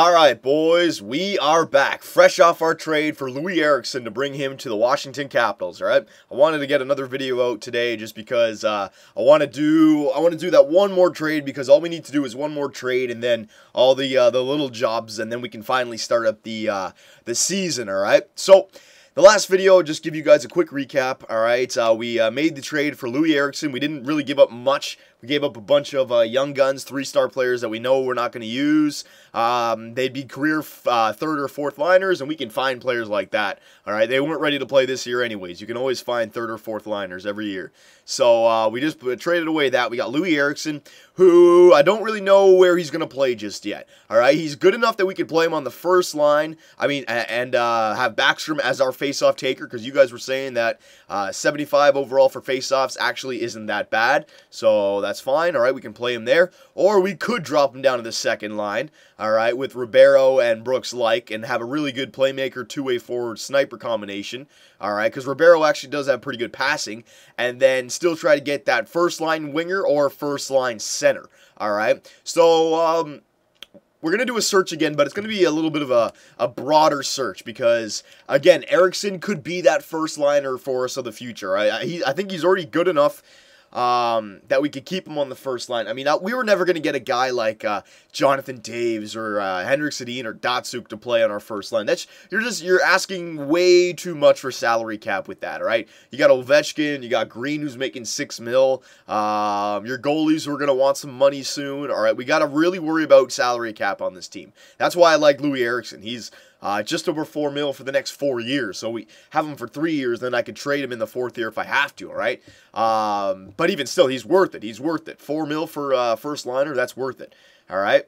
All right, boys, we are back, fresh off our trade for Loui Eriksson to bring him to the Washington Capitals. All right, I wanted to get another video out today just because uh, I want to do I want to do that one more trade because all we need to do is one more trade and then all the uh, the little jobs and then we can finally start up the uh, the season. All right, so. The last video, just give you guys a quick recap. All right, uh, we uh, made the trade for Loui Eriksson. We didn't really give up much. We gave up a bunch of uh, young guns, three-star players that we know we're not going to use. Um, they'd be career uh, third or fourth liners, and we can find players like that. All right, they weren't ready to play this year anyways. You can always find third or fourth liners every year. So uh, we just traded away that. We got Loui Eriksson, who I don't really know where he's going to play just yet. All right, he's good enough that we could play him on the first line. I mean, and uh, have Backstrom as our faceoff taker because you guys were saying that uh, 75 overall for faceoffs actually isn't that bad. So that's fine. All right, we can play him there. Or we could drop him down to the second line, all right, with Ribeiro and Brooks Laich and have a really good playmaker, two-way forward sniper combination, all right, because Ribeiro actually does have pretty good passing, and then still try to get that first line winger or first line center, all right. So, um, we're going to do a search again, but it's going to be a little bit of a, a broader search because, again, Eriksson could be that first liner for us of the future. I, I, I think he's already good enough um, that we could keep him on the first line. I mean, uh, we were never going to get a guy like uh, Jonathan Toews or uh, Henrik Sedin or Datsyuk to play on our first line. That's you're just you're asking way too much for salary cap with that. All right, you got Ovechkin, you got Green who's making six mil. Um, your goalies who are going to want some money soon. All right, we got to really worry about salary cap on this team. That's why I like Louis Eriksson. He's uh, just over four mil for the next four years. So we have him for three years, then I could trade him in the fourth year if I have to. All right. Um, but even still, he's worth it. He's worth it. Four mil for uh, first liner. That's worth it. All right.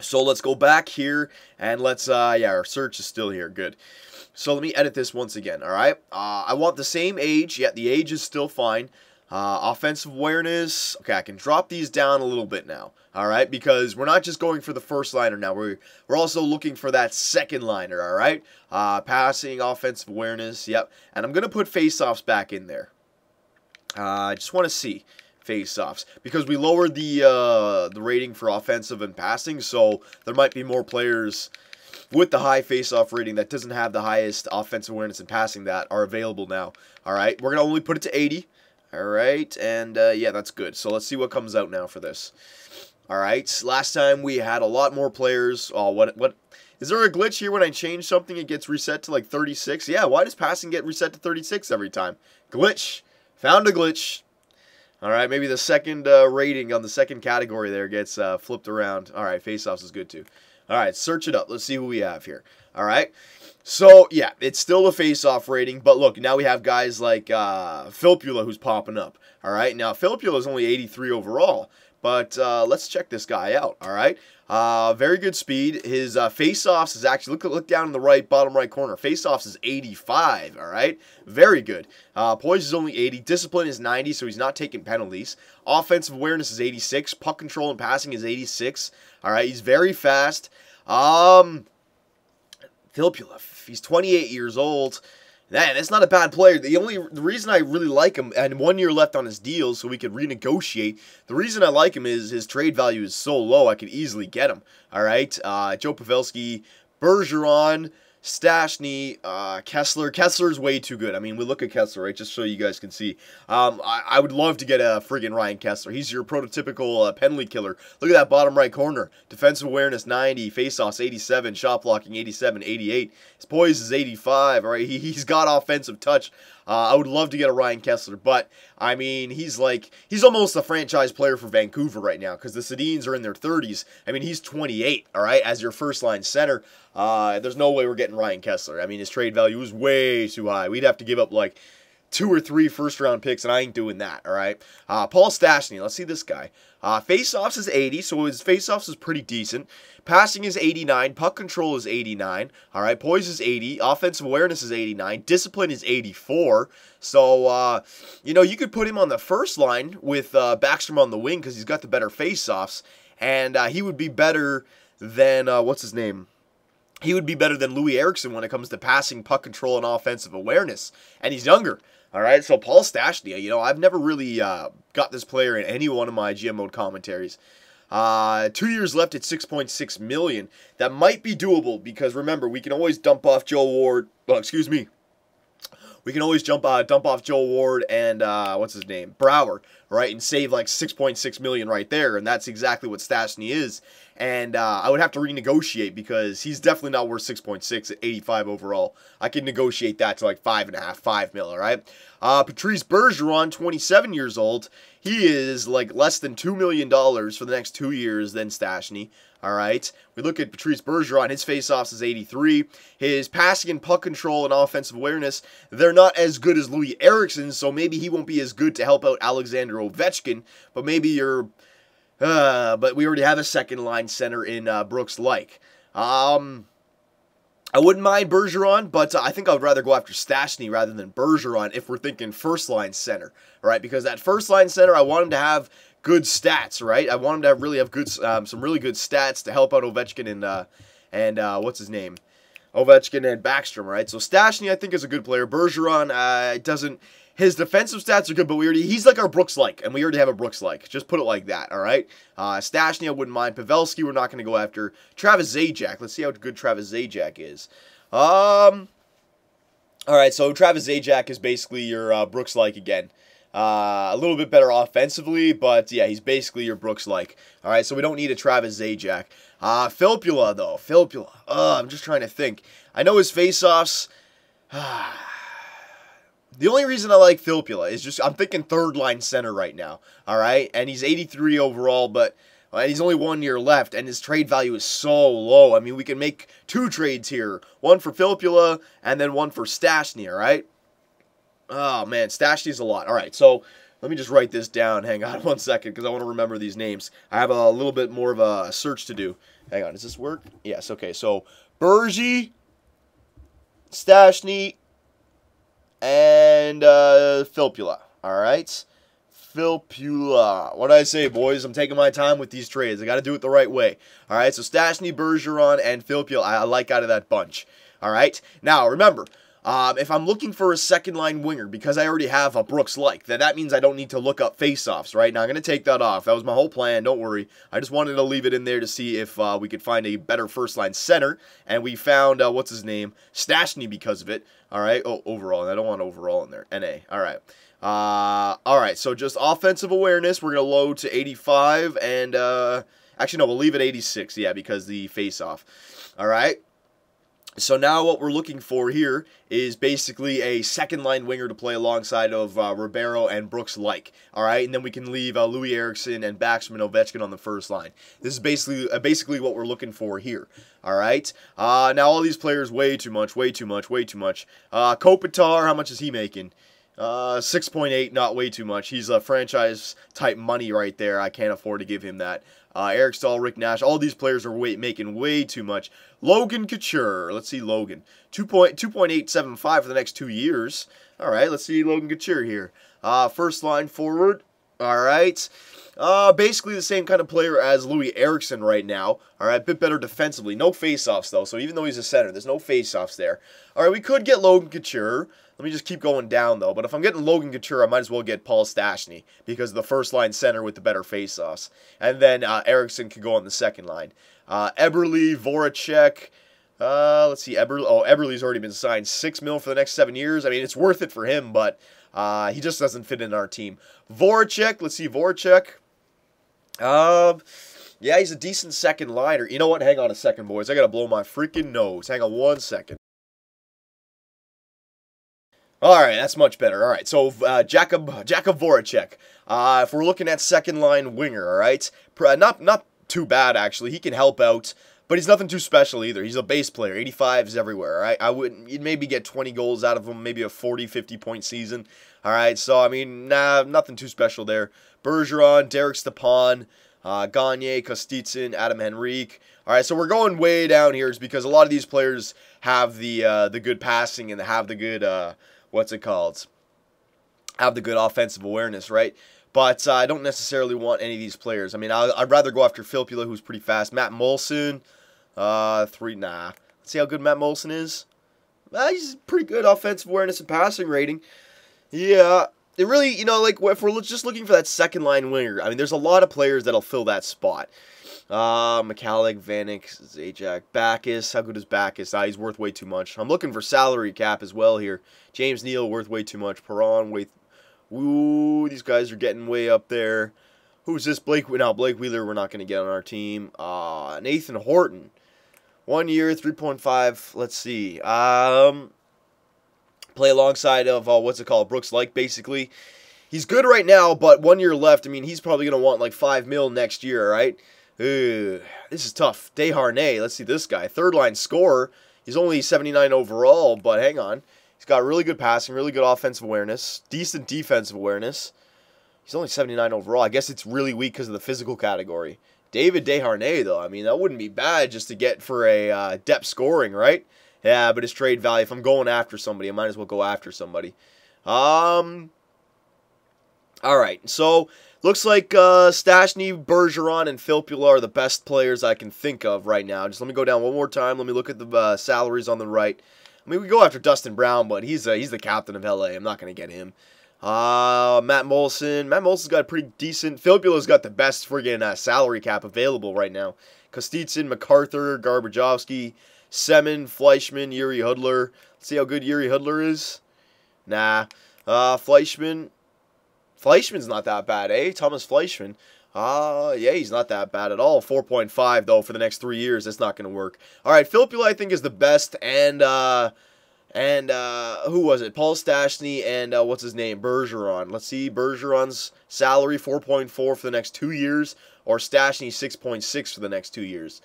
So let's go back here and let's, uh, yeah, our search is still here. Good. So let me edit this once again. All right. Uh, I want the same age. Yeah, the age is still fine. Uh, offensive awareness. Okay, I can drop these down a little bit now. All right, because we're not just going for the first liner now. We're we're also looking for that second liner. All right, uh, passing, offensive awareness. Yep, and I'm gonna put face-offs back in there. Uh, I just want to see face-offs because we lowered the uh, the rating for offensive and passing, so there might be more players with the high face-off rating that doesn't have the highest offensive awareness and passing that are available now. All right, we're gonna only put it to 80. Alright, and uh, yeah, that's good. So let's see what comes out now for this. Alright, last time we had a lot more players. Oh, what, what, is there a glitch here when I change something it gets reset to like 36? Yeah, why does passing get reset to 36 every time? Glitch. Found a glitch. Alright, maybe the second uh, rating on the second category there gets uh, flipped around. Alright, face-offs is good too. Alright, search it up. Let's see who we have here. Alright. So, yeah, it's still a face-off rating, but look, now we have guys like uh, Filppula who's popping up, all right? Now, Filppula is only 83 overall, but uh, let's check this guy out, all right? Uh, very good speed. His uh, face-offs is actually, look, look down in the right, bottom right corner. Face-offs is 85, all right? Very good. Uh, poise is only 80. Discipline is 90, so he's not taking penalties. Offensive awareness is 86. Puck control and passing is 86, all right? He's very fast. Um... He's 28 years old. Man, that's not a bad player. The only the reason I really like him, and one year left on his deal, so we could renegotiate. The reason I like him is his trade value is so low. I could easily get him. All right, uh, Joe Pavelski, Bergeron, Stastny, uh, Kesler. Kesler's way too good. I mean, we look at Kesler, right, just so you guys can see. Um, I, I, would love to get a friggin' Ryan Kesler. He's your prototypical uh, penalty killer. Look at that bottom right corner. Defensive awareness 90, face-offs 87, shot blocking 87, 88. His poise is 85, all right? He, he's got offensive touch. Uh, I would love to get a Ryan Kesler, but I mean, he's like he's almost a franchise player for Vancouver right now because the Sedins are in their 30s. I mean, he's 28, all right, as your first line center. Uh, there's no way we're getting Ryan Kesler. I mean, his trade value is way too high. We'd have to give up like two or three first round picks, and I ain't doing that, all right? Uh, Paul Stastny, let's see this guy. Uh, face-offs is 80, so his face-offs is pretty decent. Passing is 89. Puck control is 89. All right, poise is 80. Offensive awareness is 89. Discipline is 84. So, uh, you know, you could put him on the first line with uh, Backstrom on the wing because he's got the better face-offs, and uh, he would be better than, uh, what's his name? he would be better than Loui Eriksson when it comes to passing, puck control, and offensive awareness. And he's younger. All right, so Paul Stastny, you know, I've never really uh, got this player in any one of my GM mode commentaries. Uh, two years left at 6.6 million. That might be doable because remember we can always dump off Joe Ward. Well, excuse me, we can always jump uh, dump off Joe Ward and uh, what's his name Brouwer, right, and save like 6.6 million right there, and that's exactly what Stastny is. And uh, I would have to renegotiate because he's definitely not worth 6.6 at 85 overall. I can negotiate that to like five and a half, five mil, all right. Uh, Patrice Bergeron, 27 years old, he is like less than two million dollars for the next two years than Stastny. All right. We look at Patrice Bergeron. His faceoffs is 83. His passing and puck control and offensive awareness, they're not as good as Loui Eriksson, so maybe he won't be as good to help out Alexander Ovechkin, but maybe you're. Uh, but we already have a second line center in uh, Brooks Laich. Um, I wouldn't mind Bergeron, but I think I would rather go after Stastny rather than Bergeron if we're thinking first line center, right? Because that first line center, I want him to have good stats, right? I want him to have really have good, um, some really good stats to help out Ovechkin and uh, and uh, what's his name, Ovechkin and Backstrom, right? So Stastny, I think, is a good player. Bergeron uh, doesn't. His defensive stats are good, but we already he's like our Brooks Laich, and we already have a Brooks Laich. Just put it like that, all right? Uh, Stastny, I wouldn't mind. Pavelski, we're not going to go after. Travis Zajac, let's see how good Travis Zajac is. Um, all right, so Travis Zajac is basically your uh, Brooks Laich again. Uh, a little bit better offensively, but yeah, he's basically your Brooks Laich. All right, so we don't need a Travis Zajac. Uh, Filppula, though. Filppula. Uh, I'm just trying to think. I know his faceoffs. The only reason I like Filppula is just I'm thinking third line center right now. All right, and he's 83 overall, but and he's only one year left, and his trade value is so low. I mean, we can make two trades here: one for Filppula and then one for Stastny. All right. Oh man, Stastny's a lot. All right, so let me just write this down. Hang on one second, because I want to remember these names. I have a little bit more of a search to do. Hang on, does this work? Yes. Okay, so Bergie, Stastny, and uh, Filppula. All right. Filppula. What did I say, boys? I'm taking my time with these trades. I got to do it the right way. All right. So Stastny, Bergeron, and Filppula, I, I like out of that bunch. All right. Now remember, um, if I'm looking for a second line winger because I already have a Brooks Laich, then that means I don't need to look up faceoffs, right? Now I'm going to take that off. That was my whole plan. Don't worry. I just wanted to leave it in there to see if uh, we could find a better first line center, and we found uh, what's his name, Stastny, because of it. All right. Oh, overall, I don't want overall in there. Na. All right. Uh, all right. So just offensive awareness. We're gonna load to 85, and uh, actually no, we'll leave it 86. Yeah, because the face off. All right. So now what we're looking for here is basically a second line winger to play alongside of uh, Ribeiro and Brooks Laich. All right, and then we can leave uh, Loui Eriksson and and Ovechkin on the first line. This is basically uh, basically what we're looking for here. All right. Uh, now all these players way too much, way too much, way too much. Uh, Kopitar, how much is he making? Uh, 6.8, not way too much. He's a franchise type money right there. I can't afford to give him that. Uh, Eric Staal, Rick Nash, all these players are way, making way too much. Logan Couture, let's see Logan. 2.875 for the next two years. All right, let's see Logan Couture here. Uh, first line forward. All right. Uh, basically the same kind of player as Loui Eriksson right now. All right, a bit better defensively. No faceoffs though. So even though he's a center, there's no faceoffs there. All right, we could get Logan Couture. Let me just keep going down though. But if I'm getting Logan Couture, I might as well get Paul Stastny because the first line center with the better face faceoffs, and then uh, Eriksson could go on the second line. Uh, Eberle, Voracek. Uh, let's see, Eberle. Oh, Eberle's already been signed six mil for the next seven years. I mean, it's worth it for him, but uh, he just doesn't fit in our team. Voracek. Let's see, Voracek. Um, yeah, he's a decent second liner. You know what? Hang on a second, boys. I gotta blow my freaking nose. Hang on one second. All right, that's much better. All right, so uh, Jakub Voracek. Uh, if we're looking at second line winger, all right, not not too bad actually. He can help out, but he's nothing too special either. He's a base player. 85 is everywhere. All right, I would you'd maybe get 20 goals out of him, maybe a 40, 50 point season. All right, so I mean, nah, nothing too special there. Bergeron, Derek Stepan, uh, Gagne, Kostitsyn, Adam Henrique. All right, so we're going way down here is because a lot of these players have the uh, the good passing and have the good uh, what's it called? Have the good offensive awareness, right? But uh, I don't necessarily want any of these players. I mean, i would rather go after Filppula, who's pretty fast. Matt Moulson, uh, three, nah. Let's see how good Matt Moulson is. Uh, he's pretty good offensive awareness and passing rating. Yeah, it really, you know, like if we're just looking for that second line winger, I mean, there's a lot of players that'll fill that spot. Uh, Michalek, Vanek, Zajac, Backes. How good is Backes? Ah, he's worth way too much. I'm looking for salary cap as well here. James Neal worth way too much. Perron, wait. Ooh, these guys are getting way up there. Who's this? Blake? Now Blake Wheeler. We're not going to get on our team. Uh, Nathan Horton. One year, 3.5. Let's see. Um, play alongside of uh, what's it called, Brooks Laich, basically. He's good right now, but one year left. I mean, he's probably going to want like five mil next year, right? This is tough. Desharnais, let's see this guy. Third line scorer. He's only 79 overall, but hang on. He's got really good passing, really good offensive awareness, decent defensive awareness. He's only 79 overall. I guess it's really weak because of the physical category. David Desharnais, though, I mean, that wouldn't be bad just to get for a uh, depth scoring, right? Yeah, but his trade value, if I'm going after somebody, I might as well go after somebody. Um, all right, so looks like uh, Stastny, Bergeron, and Filppula are the best players I can think of right now. Just let me go down one more time. Let me look at the uh, salaries on the right. I mean, we go after Dustin Brown, but he's uh, he's the captain of LA. I'm not going to get him. Uh, Matt Moulson. Matt Moulson's got a pretty decent. Filppula's got the best friggin' uh, salary cap available right now. Kostitsyn, MacArthur, Garbajowski, Semin, Fleischmann, Yuri Hudler. Let's see how good Yuri Hudler is. Nah. Uh, Fleischmann. Fleischmann's not that bad, eh? Thomas Fleischmann. Uh, yeah, he's not that bad at all. 4.5, though, for the next three years. That's not going to work. All right, Filppula, I think, is the best. And, uh, and, uh, who was it? Paul Stastny and, uh, what's his name? Bergeron. Let's see. Bergeron's salary, 4.4 for the next two years. Or Stastny, 6.6 for the next two years.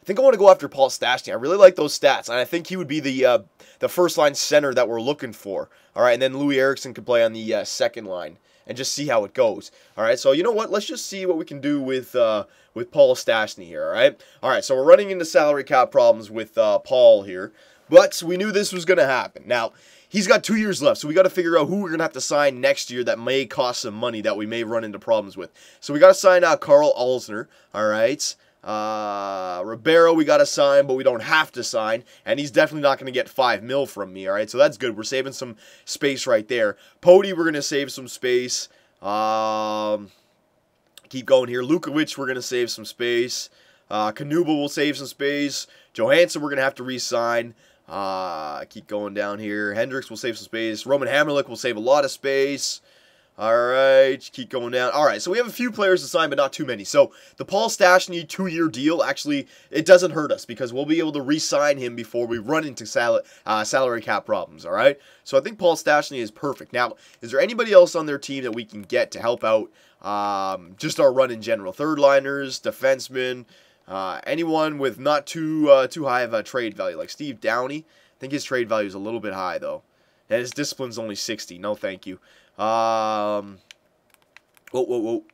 I think I want to go after Paul Stastny. I really like those stats, and I think he would be the uh, the first line center that we're looking for. All right, and then Loui Eriksson could play on the uh, second line and just see how it goes. All right, so you know what? Let's just see what we can do with uh, with Paul Stastny here. All right, all right. So we're running into salary cap problems with uh, Paul here, but we knew this was going to happen. Now he's got two years left, so we got to figure out who we're gonna have to sign next year that may cost some money that we may run into problems with. So we got to sign out Karl Alzner. All right. Uh, Ribeiro, we got to sign, but we don't have to sign. And he's definitely not going to get 5 mil from me, all right? So that's good. We're saving some space right there. Poti, we're going to save some space. Um, keep going here. Lukovic, we're going to save some space. Uh, Kanuba will save some space. Johansson, we're going to have to re-sign. Uh, keep going down here. Hendricks will save some space. Roman Hamrlik will save a lot of space. All right, keep going down. All right, so we have a few players to sign, but not too many. So the Paul Stastny two-year deal, actually, it doesn't hurt us because we'll be able to re-sign him before we run into sal uh, salary cap problems, all right? So I think Paul Stastny is perfect. Now, is there anybody else on their team that we can get to help out um, just our run in general? Third liners, defensemen, uh, anyone with not too uh, too high of a trade value, like Steve Downie. I think his trade value is a little bit high, though. And his discipline's only 60. No, thank you. Um, whoa, whoa, whoa.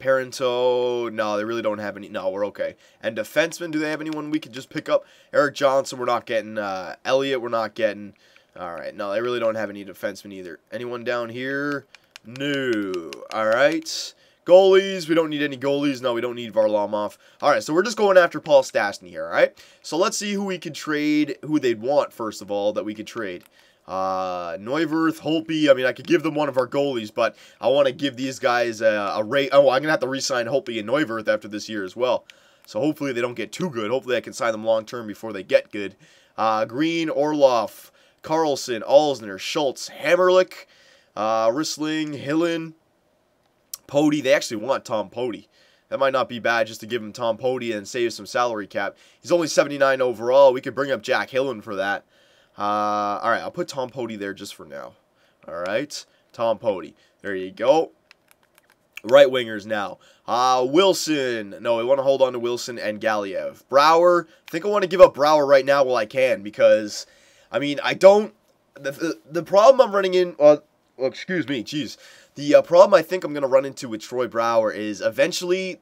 Parenteau, no, they really don't have any. No, we're okay. And defensemen, do they have anyone we could just pick up? Erik Johnson, we're not getting. Uh, Elliott, we're not getting. All right, no, they really don't have any defensemen either. Anyone down here? No. All right. Goalies, we don't need any goalies. No, we don't need Varlamov. All right, so we're just going after Paul Stastny here, all right? So let's see who we could trade, who they'd want, first of all, that we could trade. Uh, Neuwirth, Holtby. I mean, I could give them one of our goalies, but I want to give these guys a, a rate. Oh, I'm going to have to re-sign Holtby and Neuwirth after this year as well. So hopefully they don't get too good. Hopefully I can sign them long-term before they get good. Uh, Green, Orlov, Carlson, Alzner, Schultz, Hamrlik, uh, Ristling, Hillen, Poti. They actually want Tom Poti. That might not be bad just to give him Tom Poti and save some salary cap. He's only 79 overall. We could bring up Jack Hillen for that. Uh, all right, I'll put Tom Poti there just for now. All right, Tom Poti. There you go. Right wingers now. Uh, Wilson. No, I want to hold on to Wilson and Galiev. Brouwer. I think I want to give up Brouwer right now while I can because, I mean, I don't. The, the, the problem I'm running in. Uh, well, excuse me, jeez. The uh, problem I think I'm going to run into with Troy Brouwer is eventually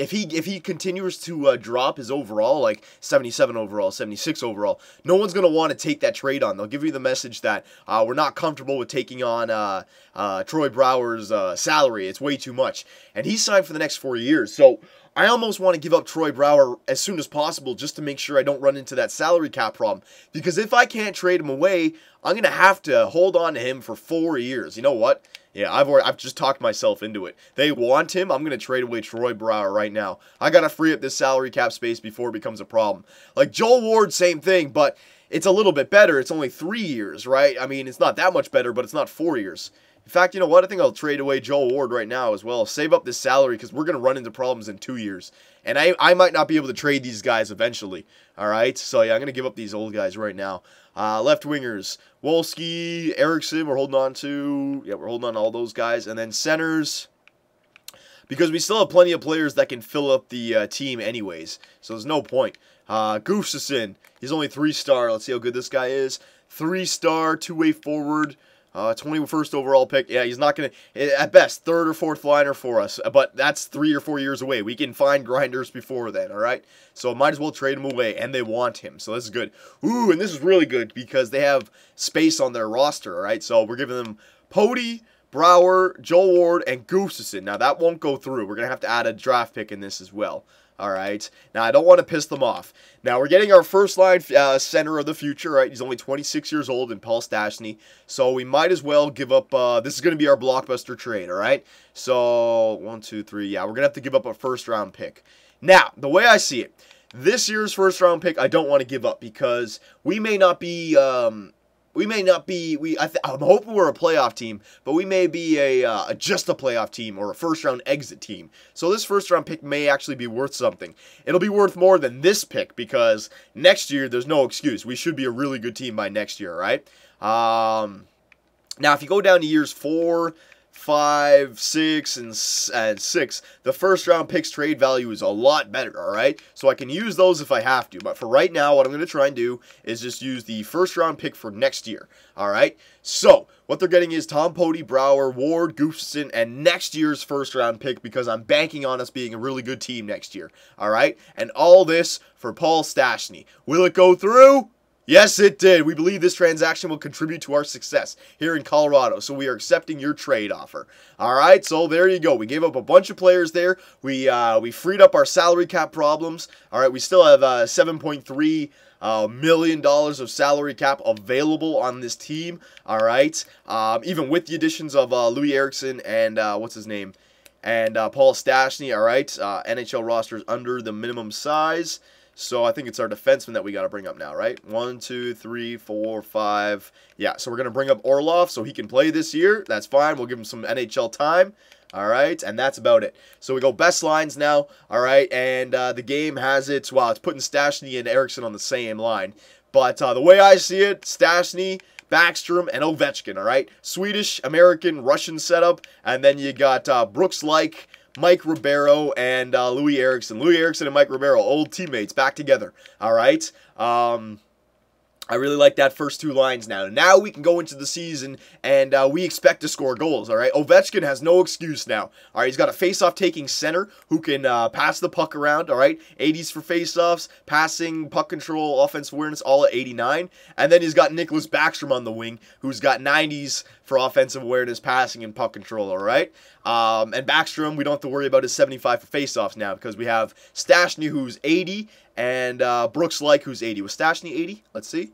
if he if he continues to uh, drop his overall like 77 overall 76 overall no one's going to want to take that trade on. They'll give you the message that uh, we're not comfortable with taking on uh, uh troy Brouwer's uh, salary. It's way too much. And he's signed for the next four years. So I almost want to give up Troy Brouwer as soon as possible just to make sure I don't run into that salary cap problem. Because if I can't trade him away, I'm going to have to hold on to him for four years. You know what? Yeah, I've already, I've just talked myself into it. They want him. I'm going to trade away Troy Brouwer right now. I got to free up this salary cap space before it becomes a problem. Like Joel Ward, same thing, but it's a little bit better. It's only three years, right? I mean, it's not that much better, but it's not four years. In fact, you know what? I think I'll trade away Joel Ward right now as well. Save up this salary because we're going to run into problems in two years. And I, I might not be able to trade these guys eventually. All right? So, yeah, I'm going to give up these old guys right now. Uh, left wingers, Wolski, Eriksson, we're holding on to. Yeah, we're holding on to all those guys. And then centers, because we still have plenty of players that can fill up the uh, team anyways. So there's no point. Uh, Gustafsson, he's only three star. Let's see how good this guy is. Three star, two way forward. Uh, 21st overall pick. Yeah, he's not going to, at best, third or fourth liner for us. But that's three or four years away. We can find grinders before then, all right? So might as well trade him away, and they want him. So this is good. Ooh, and this is really good because they have space on their roster, all right? So we're giving them Poti, Brouwer, Joel Ward, and Gustafsson. Now, that won't go through. We're going to have to add a draft pick in this as well. All right. Now, I don't want to piss them off. Now, we're getting our first line uh, center of the future, right? He's only 26 years old and Paul Stastny. So we might as well give up. Uh, this is going to be our blockbuster trade, all right? So, one, two, three. Yeah, we're going to have to give up a first round pick. Now, the way I see it, this year's first round pick, I don't want to give up because we may not be. Um, we may not be we I am hoping we're a playoff team, but we may be a, uh, a, just a playoff team or a first round exit team. So this first round pick may actually be worth something. It'll be worth more than this pick because next year there's no excuse. We should be a really good team by next year, right? Um, now if you go down to years four, five, six, and, and six, the first round picks trade value is a lot better, all right? So I can use those if I have to. But for right now, what I'm going to try and do is just use the first round pick for next year, all right? So what they're getting is Tom Poti, Brouwer, Ward, Gustafsson, and next year's first round pick because I'm banking on us being a really good team next year, all right? And all this for Paul Stastny. Will it go through? Yes, it did. We believe this transaction will contribute to our success here in Colorado, so we are accepting your trade offer. All right, so there you go. We gave up a bunch of players there. We uh, we freed up our salary cap problems. All right, we still have uh, 7.3 uh, million dollars of salary cap available on this team. All right, um, even with the additions of uh, Loui Eriksson and uh, what's his name, and uh, Paul Stastny. All right, uh, NHL rosters under the minimum size. So I think it's our defenseman that we got to bring up now, right? One, two, three, four, five. Yeah, so we're going to bring up Orlov so he can play this year. That's fine. We'll give him some NHL time. All right, and that's about it. So we go best lines now. All right, and uh, the game has it. Well, it's putting Stastny and Eriksson on the same line. But uh, the way I see it, Stastny, Backstrom, and Ovechkin. All right, Swedish, American, Russian setup, and then you got uh, Brooks Laich Mike Ribeiro and uh, Loui Eriksson. Loui Eriksson and Mike Ribeiro, old teammates, back together. All right. Um, I really like that first two lines now. Now we can go into the season and uh, we expect to score goals, all right? Ovechkin has no excuse now. All right, he's got a face-off taking center who can uh, pass the puck around, all right? 80s for face-offs, passing, puck control, offense awareness, all at 89. And then he's got Nicklas Backstrom on the wing who's got 90s for offensive awareness, passing, and puck control, all right? Um, and Backstrom, we don't have to worry about his 75 for face-offs now because we have Stastny who's 80 and uh, Brooks Laich who's 80. Was Stastny 80? Let's see.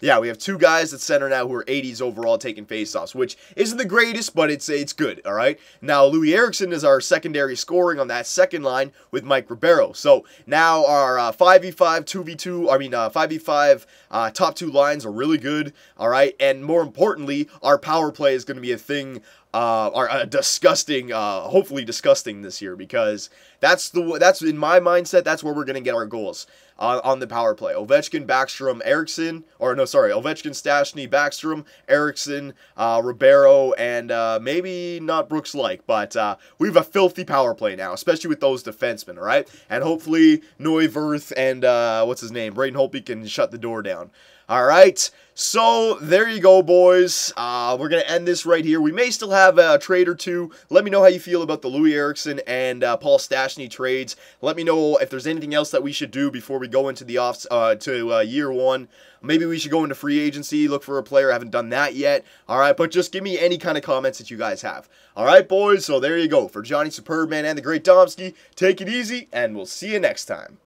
Yeah, we have two guys at center now who are 80s overall taking faceoffs, which isn't the greatest, but it's it's good, all right? Now, Loui Eriksson is our secondary scoring on that second line with Mike Ribeiro. So now our uh, 5v5, 2v2, I mean, uh, 5v5 uh, top two lines are really good, all right? And more importantly, our power play is going to be a thing uh, are uh, disgusting, uh, hopefully disgusting this year because that's the that's in my mindset that's where we're gonna get our goals on, on the power play. Ovechkin, Backstrom, Eriksson, or no, sorry, Ovechkin, Stastny, Backstrom, Eriksson, uh, Ribeiro, and uh, maybe not Brooks Laich, but uh, we have a filthy power play now, especially with those defensemen, right? And hopefully Neuwirth and uh, what's his name, Braden Holtby can shut the door down. All right. So there you go, boys. Uh, we're gonna end this right here. We may still have a trade or two. Let me know how you feel about the Loui Eriksson and uh, Paul Stastny trades. Let me know if there's anything else that we should do before we go into the off uh, to uh, year one. Maybe we should go into free agency, look for a player. I haven't done that yet. All right, but just give me any kind of comments that you guys have. All right, boys. So there you go for Johnny Superbman and the Great Domski. Take it easy, and we'll see you next time.